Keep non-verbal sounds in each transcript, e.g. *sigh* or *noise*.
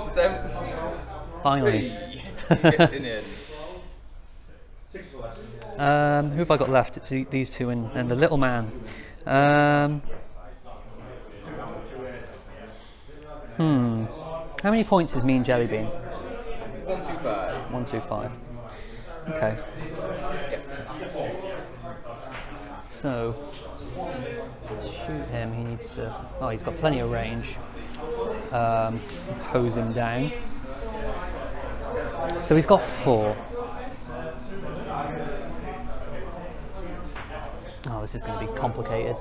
fourth attempt. Finally. Hey, he gets in it. *laughs* Um, who have I got left? It's these two and, and the little man. Um, hmm. How many points is Mean Jelly Bean? One, two, five. One, two, five. Okay. So, shoot him, he needs to. Oh, he's got plenty of range. Um, hose him down. So he's got four. Oh, this is going to be complicated.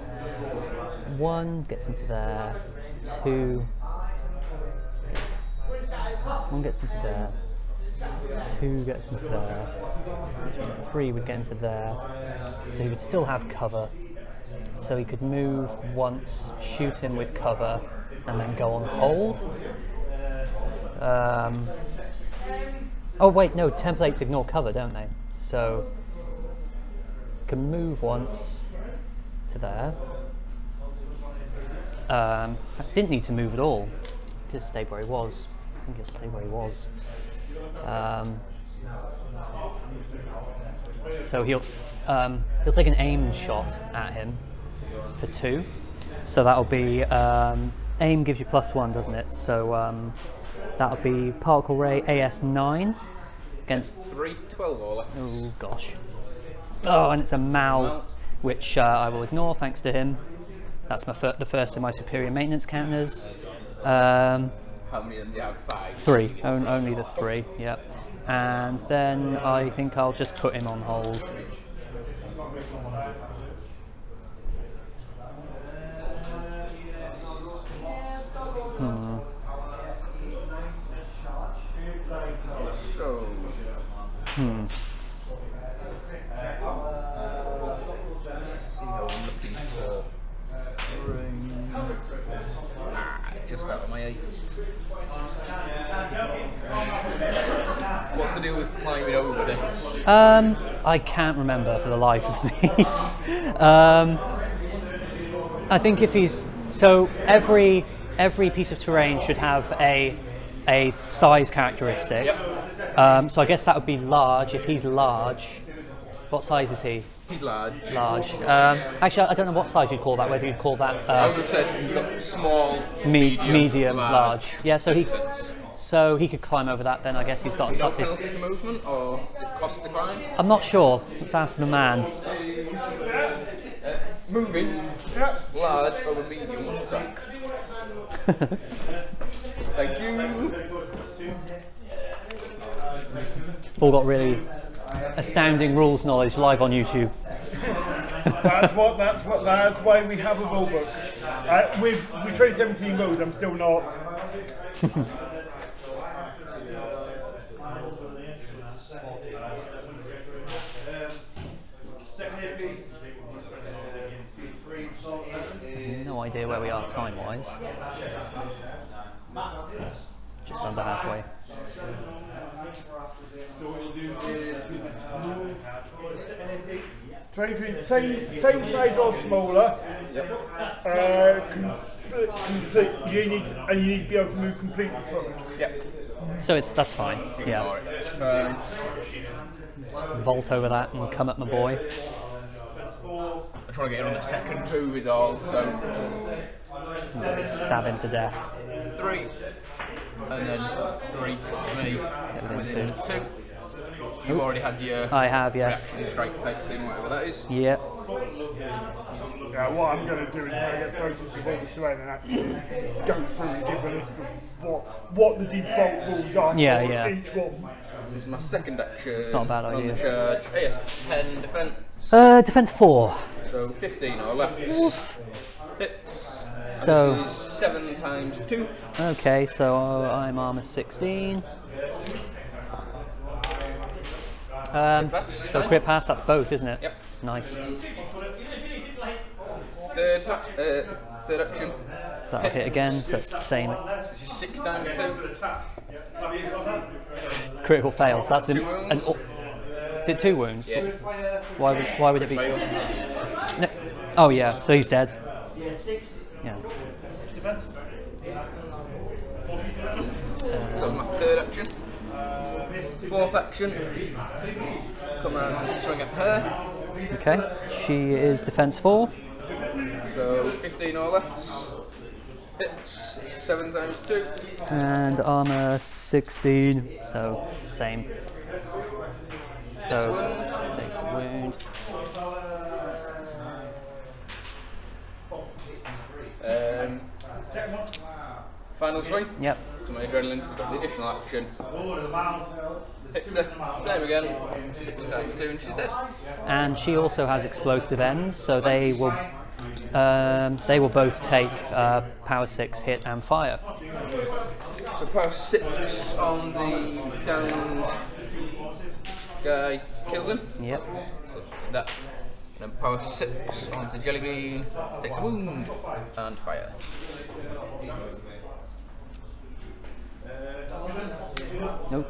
One gets into there. Two. One gets into there. Two gets into there. Three would get into there. So he would still have cover. So he could move once, shoot him with cover, and then go on hold. Um, oh wait, no, templates ignore cover, don't they? So can move once to there. Um, I didn't need to move at all. Could have stayed where he was. I think he'll stay where he was. Um, so he'll um, he'll take an aim shot at him for two. So that'll be um, aim gives you plus one, doesn't it? So um, that'll be particle ray AS9 against Three, twelve or less. Oh gosh. Oh, and it's a Mal, which uh, I will ignore thanks to him. That's my fir- the first of my superior maintenance counters. Um, How many of them do you have? Five. three, on- only the three, yep. And then I think I'll just put him on hold. Hmm. I'm looking for. Ring. Ah, just out of my eight. What's the deal with climbing over this? Um, I can't remember for the life of me. *laughs* um, I think if he's so every every piece of terrain should have a a size characteristic. Yep. Um, so I guess that would be large. If he's large, what size is he? He's large. Large. Um, actually, I don't know what size you'd call that. Whether you'd call that I uh, would have said small, me- medium, medium, large. large. Yeah. So he so he could climb over that. Then I guess he's got. Some- penalty to movement or cost to climb? I'm not sure. Let's ask the man. Moving. Large over medium. *laughs* Thank you. All got really astounding rules knowledge live on YouTube. That's what. That's what. That's why we have a rule book. Uh, with with 2017 rules, I'm still not. No idea where we are time wise. Just under halfway. Twenty-three, same same size or smaller. Uh, com- complete. You need to, and you need to be able to move completely forward. Yep. So it's that's fine. Yeah. Um, Vault over that and come at my boy. I'm trying to get in on the second move is all. So Stab him to death. three, and then three puts me within within two. two. You've already had your I have, yes. strike type thing, whatever that is. Yep. Yeah, what I'm going to do is when I get closer to the terrain and actually go through and give a list of what what the default rules are Yeah, for yeah. each one. This is my second action. It's not a bad on idea. the charge. AS 10 defense. Uh, defense four. So 15 or less. Hits. So- This is 7 times 2. Okay, so I'm armor 16. Um, so crit pass, that's both, isn't it? Yep. Nice. Third, ha- uh, third action. So that'll hit again, so it's the same. This is 6 times 2. Critical fails. That's an, an is it two wounds? Yeah. Why would why would it be? No. Oh yeah, so he's dead. Yeah. Uh, third action. Fourth action, come and swing at her. Okay. She is defense four. So 15 or less. Hits, 7 times 2. and armor 16, so same. So takes a wound. Um, final swing. Yep. So my adrenaline's got the additional action. Hits her, same again, 6 times 2 and she's dead. And she also has explosive ends, so they will um, they will both take uh, power six hit and fire. So power 6 on the downed guy kills him. Yep. So that. And then power 6 onto Jellybean, takes a wound and fire. Nope.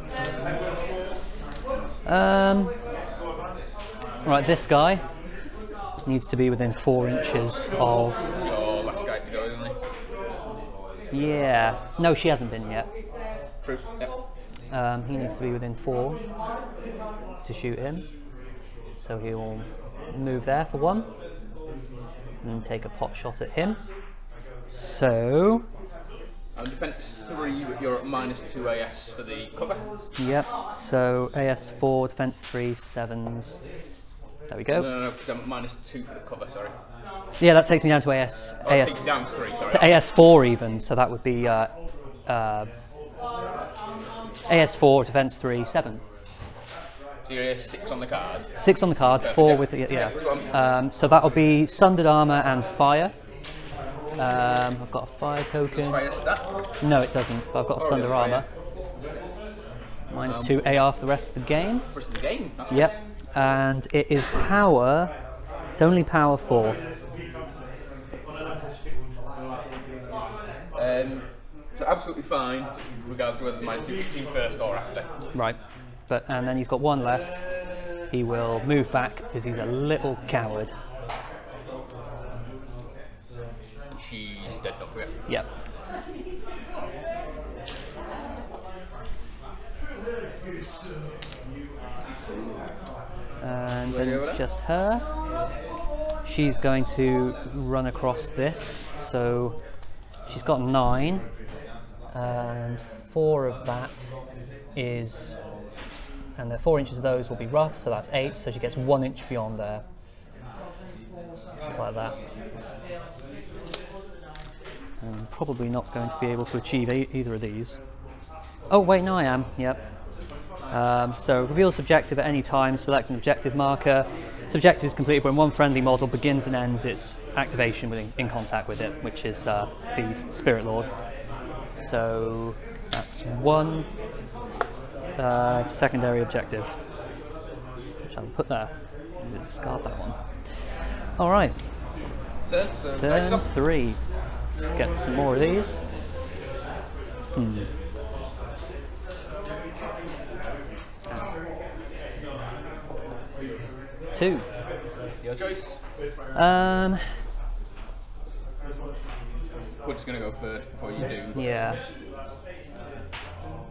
Um, right, this guy needs to be within four inches of. Your last guy to go, isn't he? Yeah. No, she hasn't been yet. True. Yep. Um, he needs to be within four to shoot him. So he will move there for one and take a pot shot at him. So, On defense 3, but you're at minus 2 AS for the cover. yep. So AS4, defense three, sevens. There we go. No, no, no, because I'm at minus 2 for the cover, sorry. Yeah, that takes me down to AS, Oh, AS down 3, sorry. to AS4 even. So that would be uh, uh, AS4, defense three, seven. So you're at 6 on the card. Six on the card, four yeah. with the, yeah. Yeah, Um, so that'll be sundered armor and fire. Um, I've got a fire token. No, it doesn't. But I've got a Oh, yeah, armor. Minus two AR for the rest of the game. Rest of the game. That's Yep. And it is power. It's only power four. Um, so absolutely fine, regardless of whether the minus 2 kicks in first or after. Right. But and then he's got one left. He will move back because he's a little coward. She's dead, don't. Yep. And then it's just her. She's going to run across this. So she's got nine. And four of that is. And the four inches of those will be rough, so that's eight. So she gets one inch beyond there. Just like that. I'm probably not going to be able to achieve e- either of these. Oh, wait, no, I am. Yep. Um, so reveal subjective at any time, select an objective marker. Subjective is completed when one friendly model begins and ends its activation within, in contact with it, which is uh, the Spirit Lord. So that's one uh, secondary objective, which I'll put there. I'm going to discard that one. All right, Turn, so turn three. Let's get some more of these. Hmm. Two. Your choice. Um, Pud's gonna go first before you do. yeah.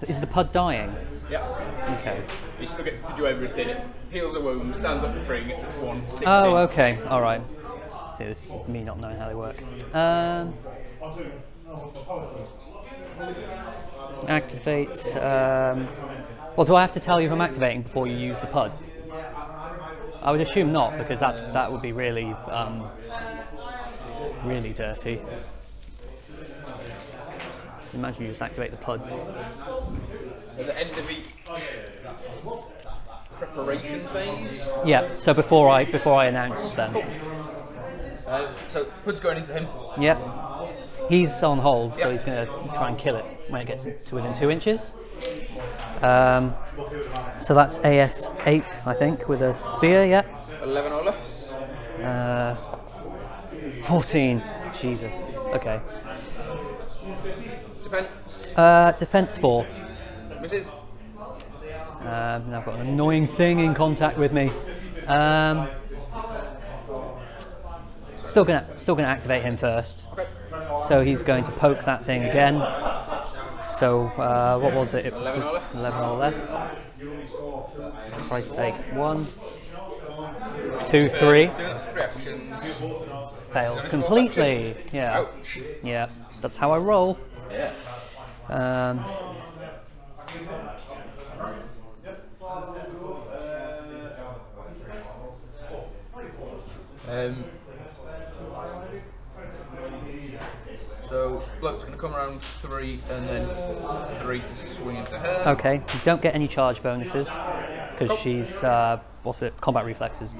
Is the pud dying? Yeah. Okay. He still gets to do everything. It heals a wound, stands up for free, gets one six. Oh, okay. All right. This is me not knowing how they work. Um, activate. Um, well, do I have to tell you I'm activating before you use the pud? I would assume not, because that's that would be really, um, really dirty. Imagine you just activate the pud. At the end of each preparation phase. Yeah. So before I before I announce them. Uh, so Pud's going into him. Yep. He's on hold, so he's going to try and kill it when it gets to within two inches. Um, so that's AS8, I think, with a spear, yeah. Eleven or less. Uh, 14. Jesus. Okay. Defense. Uh, defense 4. Misses. Um, now I've got an annoying thing in contact with me. Um, still gonna still gonna activate him first. So he's going to poke that thing again. So uh, what was it? It was 11 or less. 11 or less. Take one, two, three, three fails completely. Yeah, yeah. That's how I roll. Um, Um, so bloke's gonna come around three and then three to swing into her. okay, you don't get any charge bonuses because she's uh, what's it? Combat reflexes.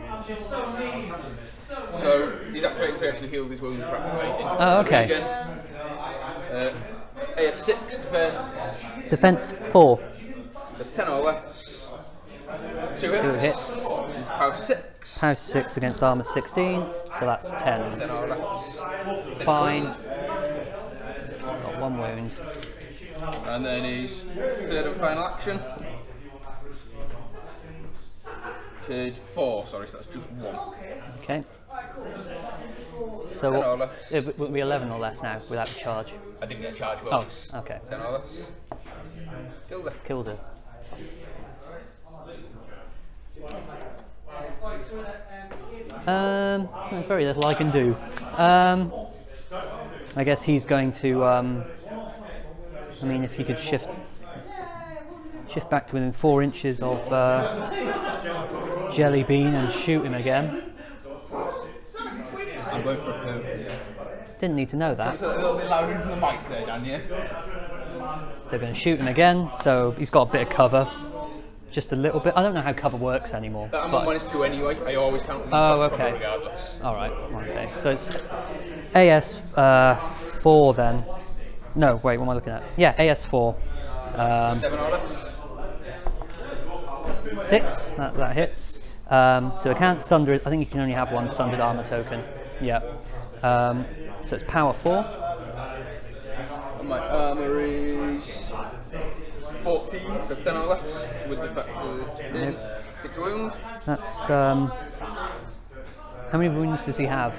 So he's activated so he actually heals his wounds for activating. Oh, okay. Regen. Uh, AS6 defense. Defense four, So 10 or less. Two hits. two hits. He's power 6. House six against armor 16, so that's 10. 10 or less. Fine. One wound. And then his third and final action. Kid 4, sorry, so that's just one. Okay. 10 So what, it would be 11 or less now without the charge. I didn't get a charge Oh, okay. 10 or less. Kills her. Kills her. Um, there's very little I can do. Um, I guess he's going to. Um, I mean, if he could shift shift back to within four inches of uh, Jelly Bean and shoot him again. I'm going for a poo. Didn't need to know that. a little bit louder into the mic there, Dan, yeah? They're going to shoot him again, so he's got a bit of cover. Just a little bit. I don't know how cover works anymore. But I'm but- on minus 2 anyway. I always count as Oh, okay. regardless. All right. Okay. So it's AS uh, four then. No, wait. What am I looking at? Yeah, AS four. Um, 7 six. That, that hits. Um, so it can't sunder. I think you can only have one sundered armor token. Yeah. Um, so it's power four. My armour is 14, so 10 or less, with the factors in. 6 wounds. That's um, how many wounds does he have?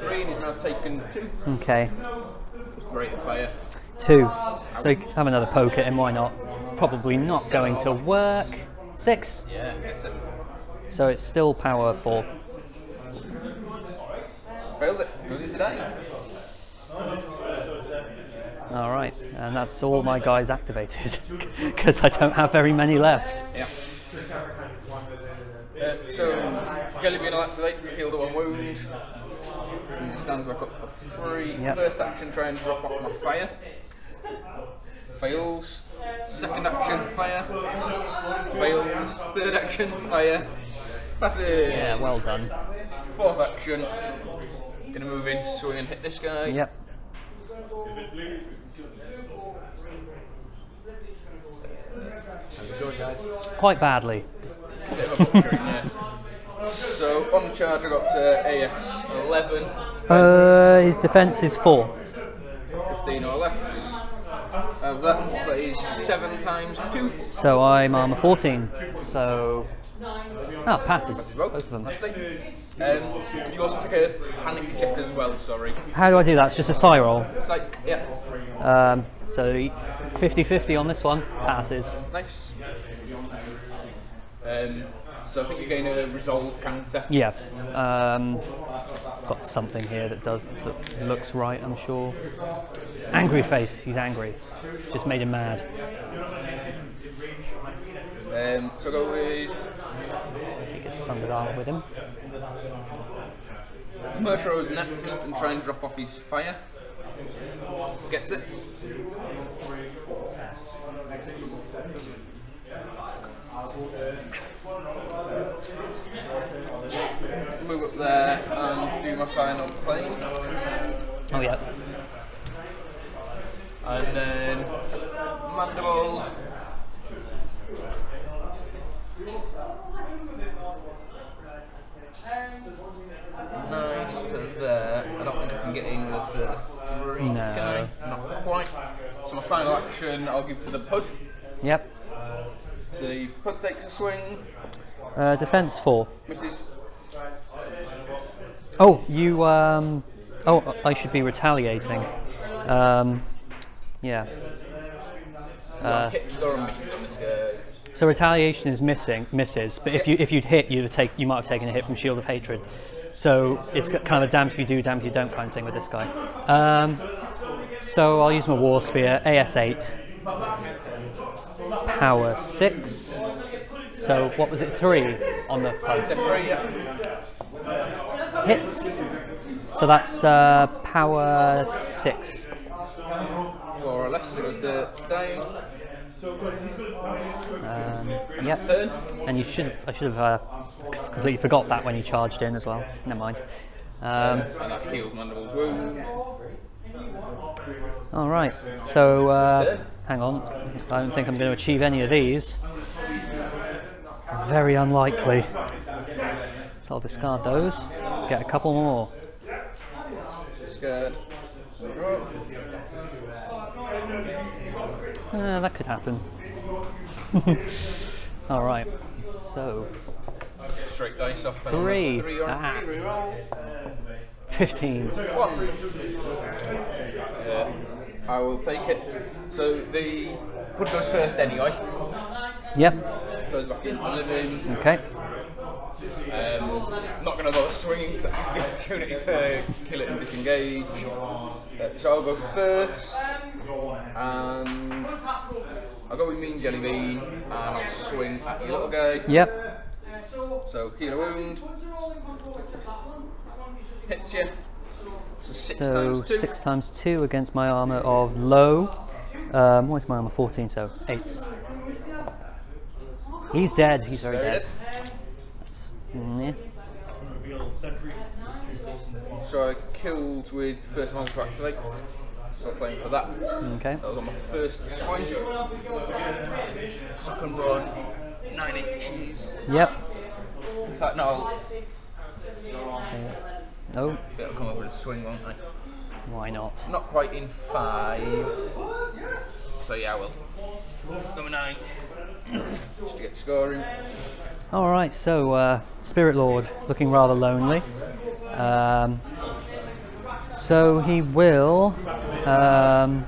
3 and he's now taken 2. Okay, of fire. two. So have another poke at him. Why not? Probably not going to work. Six. Yeah, it. So it's still power four. Fails it. Goes into dying. All right, and that's all my guys activated *laughs* because I don't have very many left. Yeah. Uh, so, Jellybean will activate to heal the one wound. And he stands back up for three. Yep. First action, try and drop off my fire. Fails. Second action, fire. Fails. Third action, fire. Passes. Yeah, well done. Fourth action. Gonna move in, swing and hit this guy. Yep. Quite badly. Bit of a butchering, yeah. So on charge, I got to AS 11, Uh, his defense is four. 15 or less. Uh, that, that is 7 times 2. So I'm armor 14. So. Oh, passes. Well, Both of them. nicely. Um, you also take a panic check as well, sorry. How do I do that? It's just a psi roll. Like, yeah, Um, so 50 50 on this one. Passes. nice. Um, so I think you gain a resolve counter. Yeah. Um, got something here that does that looks right. I'm sure. Angry face. He's angry. Just made him mad. Um, so go with Take his sundered with him. Murtro's next and try and drop off his fire. Gets it. Move up there and do my final claim. Oh yeah. And then mandible. Nine is to there. I don't think I can get in with the three. No. Can I? Not quite. So my final action I'll give to the pud. Yep. So the pud takes a swing, Uh, defense four. misses. Oh, you. Um, oh, I should be retaliating. Um, yeah. Uh. So retaliation is missing, misses. But if you if you'd hit, you'd take you might have taken a hit from Shield of Hatred. So it's kind of a damn if you do, damn if you don't kind of thing with this guy. Um, so I'll use my War Spear, AS8, Power 6. So what was it, 3 on the post? Hits. So that's uh, Power 6. Four or less, so goes to down. Um, yep. Turn. And you should have, I should have uh, completely forgot that when you charged in as well. Never mind. Um, And that heals Mandible's wound. all right. So uh, hang on. I don't think I'm going to achieve any of these. Very unlikely. So I'll discard those. Get a couple more. Uh, that could happen. *laughs* all right. So Straight dice off. Three. Three on Ah. three, reroll. 15. One. Yeah, I will take it. So the pud goes first anyway. Yep. Goes back into living. Okay. Not going to bother swinging because gives the opportunity to kill it and disengage. Uh, so I'll go first, and I'll go with Mean Jelly Bean, and I'll swing at your little guy. Yep. So heal a wound, hits you. So six So times two. six times two against my armor of low. Um, what is my armor? 14, so eight. He's dead. He's very Very dead. dead. So I killed with first one to activate. So I'm playing for that. Okay. That was on my first swing. Second run, nine inches. Yep. In fact, no, I'll, Oh, it'll come over and swing, won't I? why not? Not quite in five. So yeah, I will. Number nine. Just to get scoring. All right. So uh, Spirit Lord looking rather lonely. Um, so he will. Um,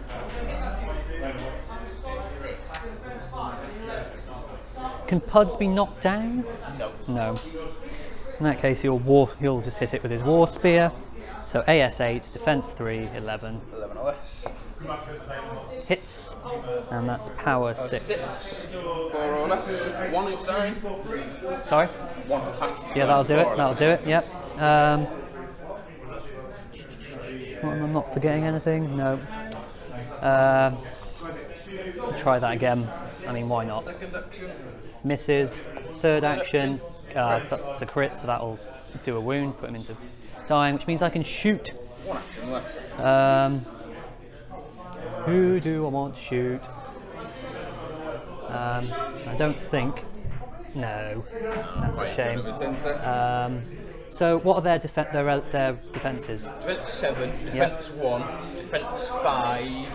can Puds be knocked down? No. No. In that case, he'll war, he'll just hit it with his war spear. So AS8, defense 3, 11. 11 or less. Hits, and that's power 6. Six. Four. One is down. Sorry? One Yeah, that'll do it. That'll do it. Yep. Um, what, am I not forgetting anything? No. Um try that again. I mean, why not? Misses. Third action. Uh, that's a crit, so that'll do a wound, put him into dying, which means I can shoot. One action left. Um, who do I want to shoot? Um, I don't think. No, that's a shame. move it into. Um, so, what are their defe- their, their defences? Defense seven, defense one, defense five.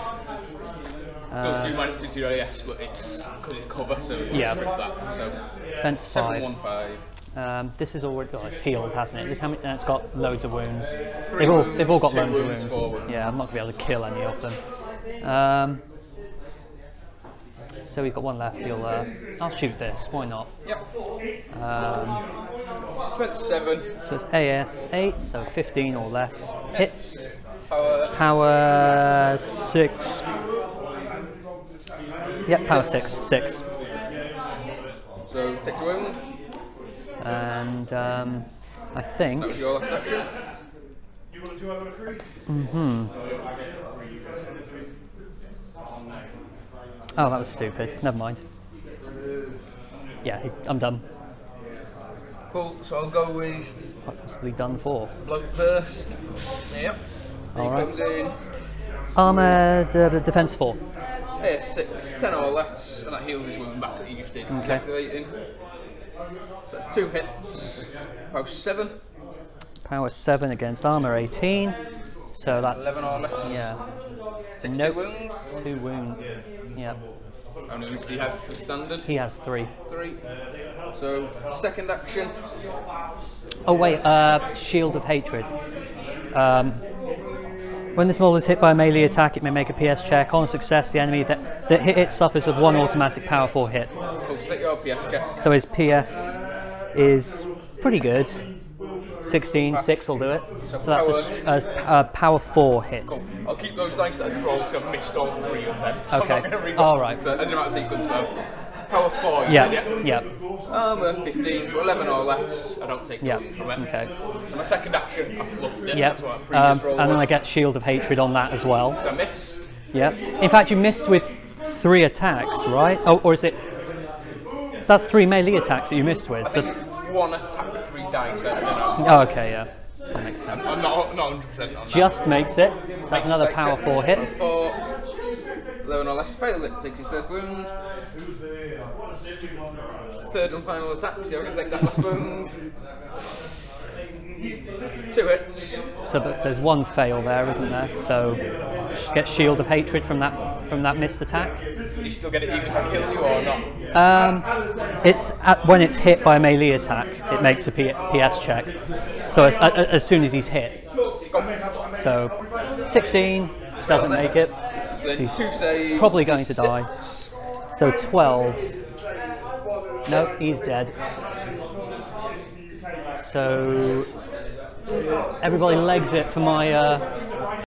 Does do minus two to your AS, but it's because it's cover, so it's Yeah. that. So Defence seven, five. one, five. Um, this is already oh, it's healed, hasn't it? This how many, and it's got loads of wounds. Three They've all they've all got loads of wounds, wounds. wounds. Yeah, I'm not gonna be able to kill any of them. Um, so we've got one left. He'll uh, I'll shoot this. Why not? Yep. Um, Defense seven, so it's AS eight, so 15 or less hits. power Power six. Yep, power six, six, So takes a wound. and um, I think That was your last action. Oh, that was stupid. Never mind. Yeah, I'm done. Cool. So I'll go with I've possibly done for. bloke first. Yep. He Alright. comes in. Armored uh, defense four. Yeah, six, ten or less, and that heals his wound back that he just did. Okay. Activating. So that's two hits. Post seven. Power seven against armor 18. So that's 11 or less. yeah, Takes Nope. two wounds. two wounds. Yeah, How many wounds do you have for standard? he has three. Three. So second action. Oh wait, uh, shield of hatred. Um, When this model is hit by a melee attack, it may make a PS check. On success, the enemy that, that hit it suffers of one automatic power 4 hit. Cool, so your PS. So his PS is pretty good. 16, 6 will do it. So that's a power 4 hit. Cool. I'll keep those dice that I rolled because I've missed all three of them. *laughs* So Okay. I'm not going to All right. I didn't know how to sequence. Power four. Yeah, said, yeah. Armour 15, so 11 or less. I don't take Yeah, from it. okay. So my second action, I fluffed it. Yeah. That's what my previous Um, roll and then was. I get Shield of Hatred on that as well. So I missed. Yeah. In fact, you missed with three attacks, right? Oh, or is it? So that's three melee attacks that you missed with. I So, one attack, three dice. I don't know. oh, okay, yeah, that makes sense. I'm not, not 100% on that. Just makes it. So that's another power check. four hit. Four. 11 or less fails it, takes his first wound. Third and final attack, see if I can take that last wound. Two hits. So but there's one fail there, isn't there? So get Shield of Hatred from that from that missed attack. Do you still get it even if I kill you or not? Um, it's at, when it's hit by a melee attack, it makes a P- PS check. So as, a- as soon as he's hit. So 16 doesn't make it. So He's saves. probably going to die. So 12. No, he's dead. So everybody legs it for my uh,